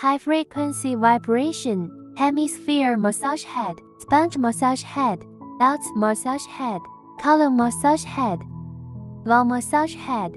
high frequency vibration, hemisphere massage head, sponge massage head, dots massage head, color massage head, wall massage head.